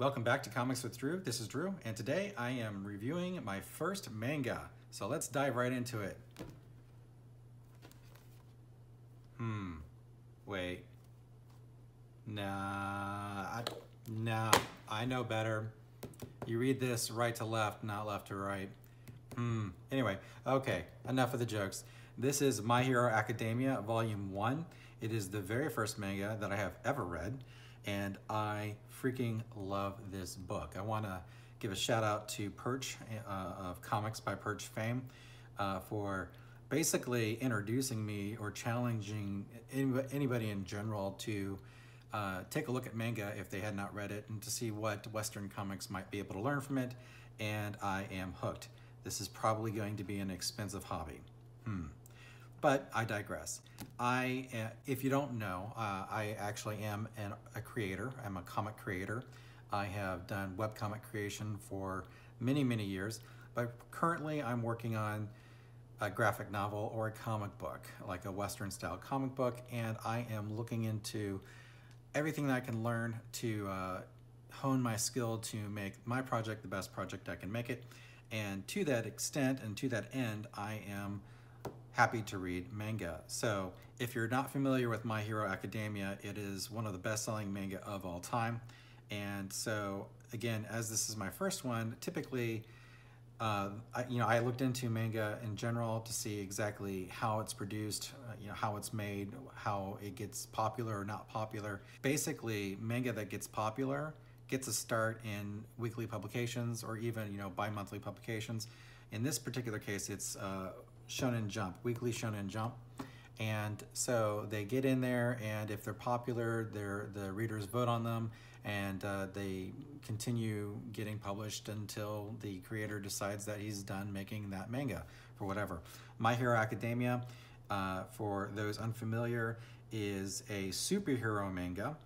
Welcome back to Comics with Drew. This is Drew, and today I am reviewing my first manga. So let's dive right into it. Hmm. Wait. Nah. I, nah. I know better. You read this right to left, not left to right. Hmm. Anyway, okay. Enough of the jokes. This is My Hero Academia, Volume 1. It is the very first manga that I have ever read, and I freaking love this book. I want to give a shout out to Perch uh, of Comics by Perch fame uh, for basically introducing me or challenging anybody in general to uh, take a look at manga if they had not read it and to see what Western comics might be able to learn from it, and I am hooked. This is probably going to be an expensive hobby. Hmm. But I digress. I, uh, if you don't know, uh, I actually am an, a creator. I'm a comic creator. I have done webcomic creation for many, many years, but currently I'm working on a graphic novel or a comic book, like a Western style comic book, and I am looking into everything that I can learn to uh, hone my skill to make my project the best project I can make it. And to that extent and to that end, I am happy to read manga. So if you're not familiar with My Hero Academia, it is one of the best-selling manga of all time. And so again, as this is my first one, typically, uh, I, you know, I looked into manga in general to see exactly how it's produced, uh, you know, how it's made, how it gets popular or not popular. Basically, manga that gets popular gets a start in weekly publications or even, you know, bi-monthly publications. In this particular case, it's uh, Shonen Jump, weekly Shonen Jump. And so they get in there, and if they're popular, they're, the readers vote on them, and uh, they continue getting published until the creator decides that he's done making that manga for whatever. My Hero Academia, uh, for those unfamiliar, is a superhero manga,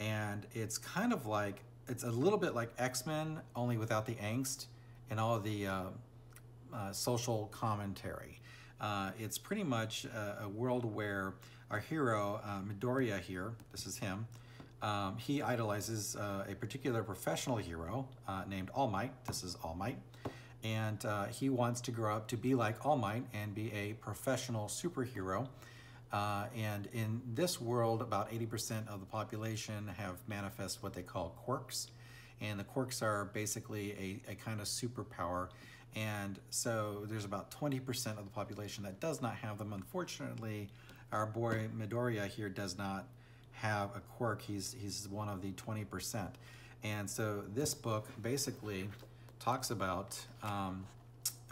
and it's kind of like, it's a little bit like X-Men, only without the angst and all the uh, uh social commentary. Uh, it's pretty much a, a, world where our hero, uh, Midoriya here, this is him, um, he idolizes uh, a particular professional hero uh, named All Might. This is All Might. And uh, he wants to grow up to be like All Might and be a professional superhero. Uh, and in this world, about 80% of the population have manifest what they call quirks. And the quirks are basically a, a kind of superpower and so there's about 20% of the population that does not have them. Unfortunately, our boy Midoriya here does not have a quirk. He's, he's one of the 20%. And so this book basically talks about, um,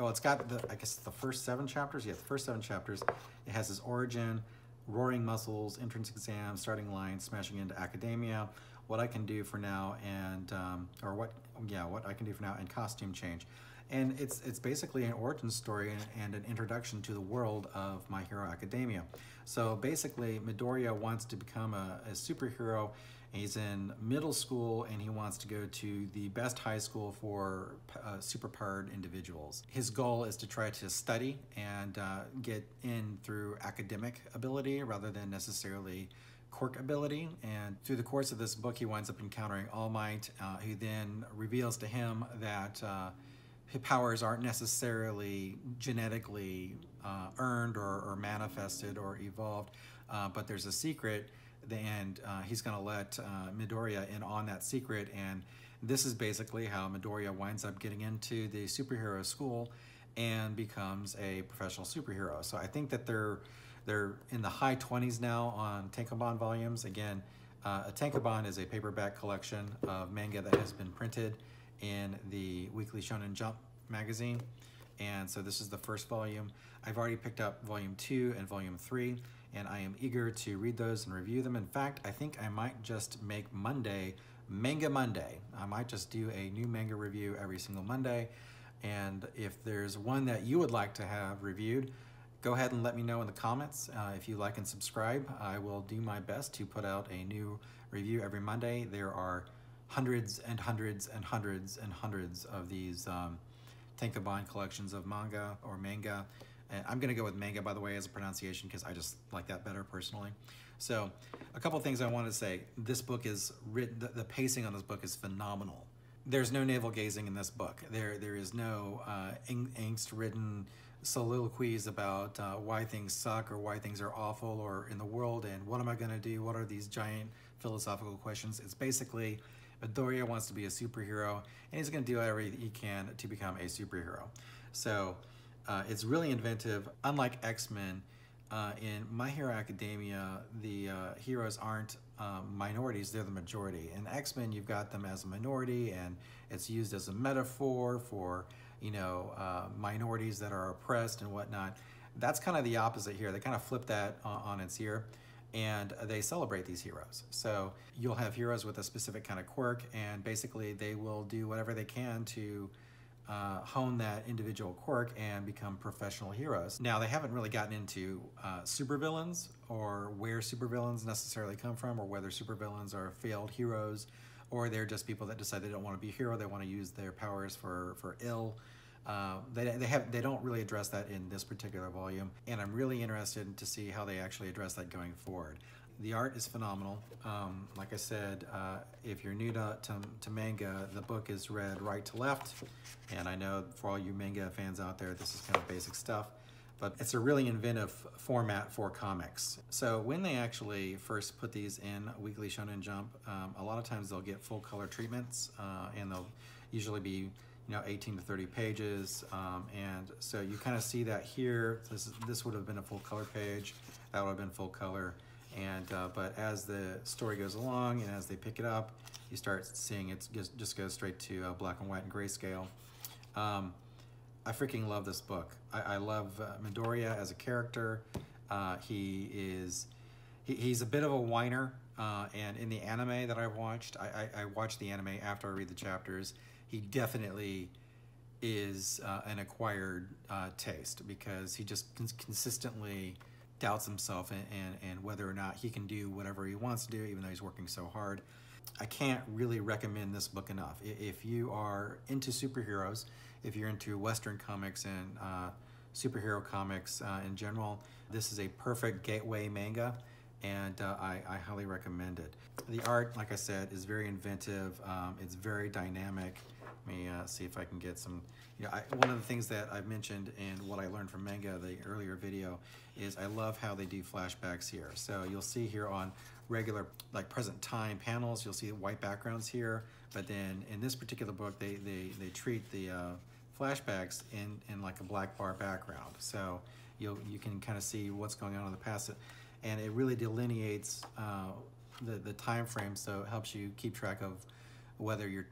oh, it's got, the, I guess, the first seven chapters. Yeah, the first seven chapters. It has his origin, roaring muscles, entrance exam, starting line, smashing into academia, what I can do for now, and, um, or what, yeah, what I can do for now, and costume change and it's it's basically an origin story and an introduction to the world of My Hero Academia. So basically, Midoriya wants to become a, a superhero. He's in middle school and he wants to go to the best high school for uh, superpowered individuals. His goal is to try to study and uh, get in through academic ability rather than necessarily quirk ability. And through the course of this book, he winds up encountering All Might, uh, who then reveals to him that uh, powers aren't necessarily genetically uh, earned or, or, manifested or evolved, uh, but there's a secret, and uh, he's going to let uh, Midoriya in on that secret. And this is basically how Midoriya winds up getting into the superhero school and becomes a professional superhero. So I think that they're they're in the high 20s now on Tankobon volumes. Again, uh, a Tankobon is a paperback collection of manga that has been printed in the Weekly Shonen Jump magazine. And so this is the first volume. I've already picked up volume two and volume three, and I am eager to read those and review them. In fact, I think I might just make Monday Manga Monday. I might just do a new manga review every single Monday. And if there's one that you would like to have reviewed, go ahead and let me know in the comments. Uh, if you like and subscribe, I will do my best to put out a new review every Monday. There are hundreds and hundreds and hundreds and hundreds of these um, Tankobon collections of manga or manga I'm going to go with manga, by the way, as a pronunciation because I just like that better personally. So, a couple things I want to say. This book is written, the, the pacing on this book is phenomenal. There's no navel gazing in this book. There, there is no uh, angst-ridden soliloquies about uh, why things suck or why things are awful or in the world and what am I going to do? What are these giant philosophical questions? It's basically Midoriya wants to be a superhero and he's going to do everything he can to become a superhero. So uh, it's really inventive. Unlike X-Men, uh, in My Hero Academia, the uh, heroes aren't um, minorities, they're the majority. In X-Men, you've got them as a minority and it's used as a metaphor for, you know, uh, minorities that are oppressed and whatnot. That's kind of the opposite here. They kind of flip that on, on its ear and they celebrate these heroes. So you'll have heroes with a specific kind of quirk and basically they will do whatever they can to uh, hone that individual quirk and become professional heroes. Now, they haven't really gotten into uh, supervillains or where supervillains necessarily come from or whether supervillains are failed heroes or they're just people that decide they don't want to be a hero, they want to use their powers for, for ill. Uh, they, they have they don't really address that in this particular volume, and I'm really interested to see how they actually address that going forward. The art is phenomenal. Um, like I said, uh, if you're new to, to, to, manga, the book is read right to left. And I know for all you manga fans out there, this is kind of basic stuff. But it's a really inventive format for comics. So when they actually first put these in Weekly Shonen Jump, um, a lot of times they'll get full color treatments uh, and they'll usually be you know 18 to 30 pages um, and so you kind of see that here this, this would have been a full color page that would have been full color and uh, but as the story goes along and as they pick it up, you start seeing it just, just goes straight to uh, black and white and grayscale. Um, I freaking love this book. I, I love uh, Midoriya as a character. Uh, he is he, he's a bit of a whiner, uh, and in the anime that I've watched, I, I, I watched the anime after I read the chapters. He definitely is uh, an acquired uh, taste because he just cons consistently doubts himself and, and, and whether or not he can do whatever he wants to do, even though he's working so hard. I can't really recommend this book enough. If you are into superheroes, if you're into Western comics and uh, superhero comics uh, in general, this is a perfect gateway manga and uh, I, I, highly recommend it. The art, like I said, is very inventive. Um, it's very dynamic. Let me uh, see if I can get some you know, I, one of the things that I've mentioned and what I learned from manga, the earlier video, is I love how they do flashbacks here. So you'll see here on regular, like present time panels, you'll see white backgrounds here, but then in this particular book, they, they, they treat the uh, flashbacks in, in like a black bar background. So you'll, you can kind of see what's going on in the past. And it really delineates uh, the, the time frame, so it helps you keep track of whether you're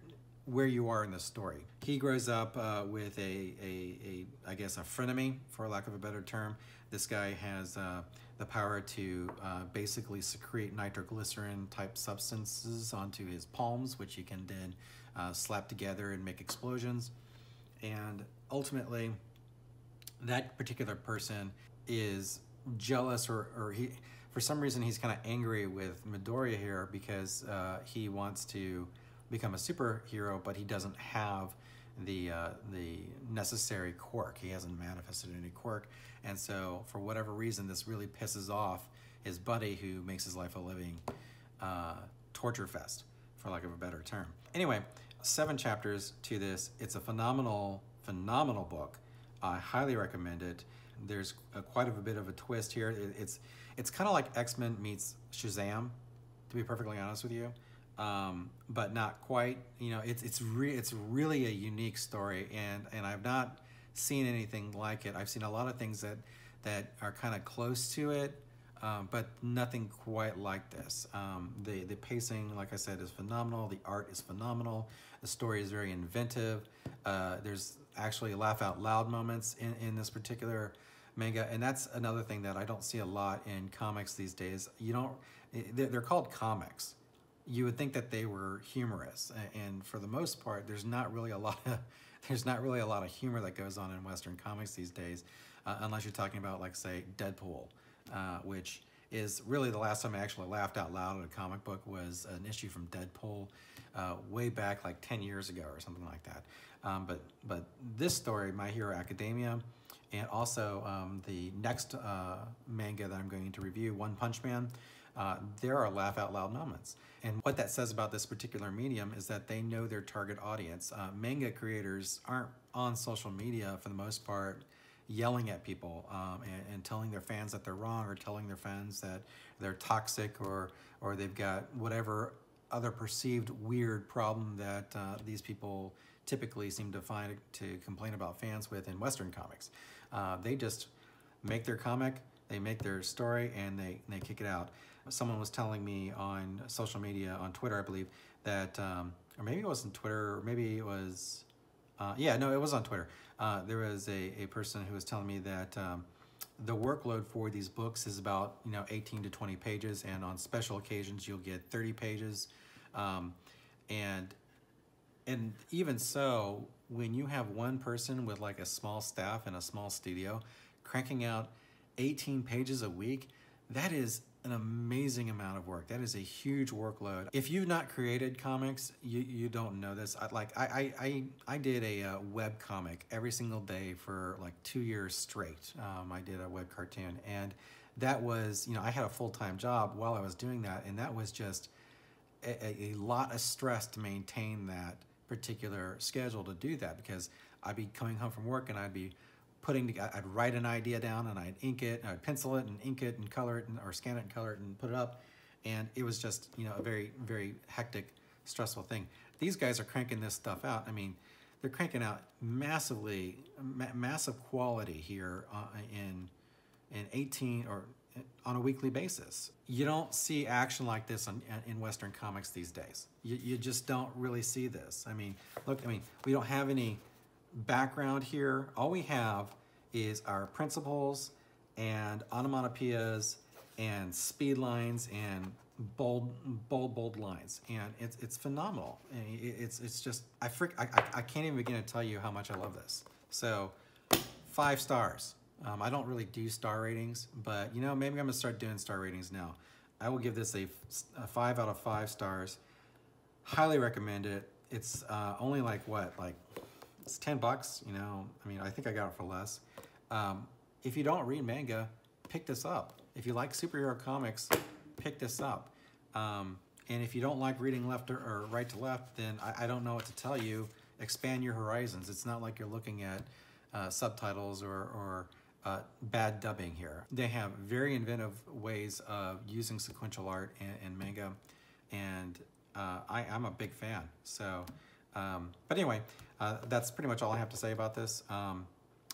where you are in the story. He grows up uh, with a, a, a, I guess, a frenemy, for lack of a better term. This guy has uh, the power to uh, basically secrete nitroglycerin type substances onto his palms, which he can then uh, slap together and make explosions. And ultimately, that particular person is jealous or, or he, for some reason, he's kind of angry with Midoriya here because uh, he wants to become a superhero, but he doesn't have the uh, the necessary quirk. He hasn't manifested any quirk, and so for whatever reason, this really pisses off his buddy, who makes his life a living uh, torture fest, for lack of a better term. Anyway, seven chapters to this. It's a phenomenal, phenomenal book. I highly recommend it. There's a, quite a bit of a twist here. It, it's it's kind of like X Men meets Shazam, to be perfectly honest with you um, but not quite. You know, it's it's re- it's really a unique story, and and I've not seen anything like it. I've seen a lot of things that that are kind of close to it, um, but nothing quite like this. Um, the the pacing, like I said, is phenomenal. The art is phenomenal. The story is very inventive. Uh, there's actually laugh out loud moments in in this particular manga, and that's another thing that I don't see a lot in comics these days. You don't. They're called comics you would think that they were humorous, and for the most part, there's not really a lot of there's not really a lot of humor that goes on in Western comics these days, uh, unless you're talking about like say Deadpool, uh, which is really the last time I actually laughed out loud at a comic book was an issue from Deadpool, uh, way back like 10 years ago or something like that. Um, but but this story, My Hero Academia, And also um, the next uh, manga that I'm going to review, One Punch Man, uh, there are laugh out loud moments. And what that says about this particular medium is that they know their target audience. Uh, manga creators aren't on social media for the most part yelling at people um, and, and, telling their fans that they're wrong or telling their fans that they're toxic or or they've got whatever other perceived weird problem that uh, these people typically seem to find to complain about fans with in Western comics. Uh, they just make their comic, they make their story, and they, they kick it out. Someone was telling me on social media, on Twitter, I believe, that, um, or maybe it wasn't Twitter, or maybe it was, uh, yeah, no, it was on Twitter. Uh, there was a, a person who was telling me that um, the workload for these books is about you know 18 to 20 pages and on special occasions you'll get 30 pages um, and and even so when you have one person with like a small staff and a small studio cranking out 18 pages a week that is an amazing amount of work. That is a huge workload. If you've not created comics, you, you don't know this. I, like I, I, I did a uh, web comic every single day for like two years straight. Um, I did a web cartoon and that was, you know, I had a full-time job while I was doing that and that was just a, a lot of stress to maintain that particular schedule to do that because I'd be coming home from work and I'd be putting together, I'd write an idea down and I'd ink it, I'd pencil it and ink it and color it and, or scan it and color it and put it up. And it was just, you know, a very, very hectic, stressful thing. These guys are cranking this stuff out. I mean, they're cranking out massively, ma massive quality here uh, in, in 18 or on a weekly basis. You don't see action like this on, in Western comics these days. You, you just don't really see this. I mean, look, I mean, we don't have any background here, all we have is our principals and onomatopoeias and speed lines and bold, bold, bold lines. And it's, it's phenomenal. It's, it's just, I, freak, I, I can't even begin to tell you how much I love this. So five stars. Um, I don't really do star ratings, but you know, maybe I'm gonna start doing star ratings now. I will give this a, a five out of five stars. Highly recommend it. It's uh, only like what, like it's 10 bucks, you know, I mean, I think I got it for less. Um, if you don't read manga, pick this up. If you like superhero comics, pick this up. Um, and if you don't like reading left or, or right to left, then I, I, don't know what to tell you. Expand your horizons. It's not like you're looking at uh, subtitles or, or uh, bad dubbing here. They have very inventive ways of using sequential art in, in manga, and uh, I, I'm a big fan. So. Um, but anyway, uh, that's pretty much all I have to say about this. Um,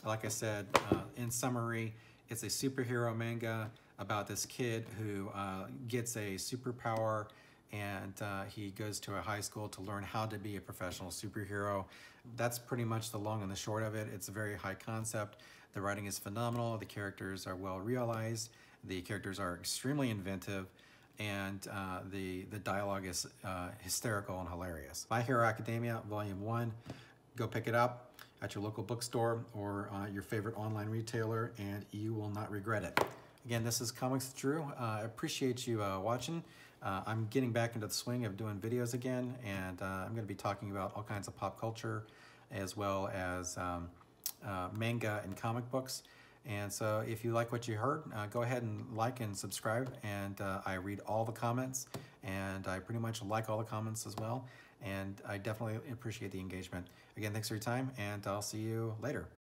like I said, uh, in summary, it's a superhero manga about this kid who uh, gets a superpower and uh, he goes to a high school to learn how to be a professional superhero. That's pretty much the long and the short of it. It's a very high concept. The writing is phenomenal. The characters are well realized. The characters are extremely inventive and uh, the, the dialogue is uh, hysterical and hilarious. My Hero Academia, Volume 1, go pick it up at your local bookstore or uh, your favorite online retailer, and you will not regret it. Again, this is Comics Drew. Uh, I appreciate you uh, watching. Uh, I'm getting back into the swing of doing videos again, and I'm going to be talking about all kinds of pop culture, as well as um, manga and comic books. And so if you like what you heard, uh, go ahead and like and subscribe. And uh, I read all the comments and I pretty much like all the comments as well. And I definitely appreciate the engagement. Again, thanks for your time and I'll see you later.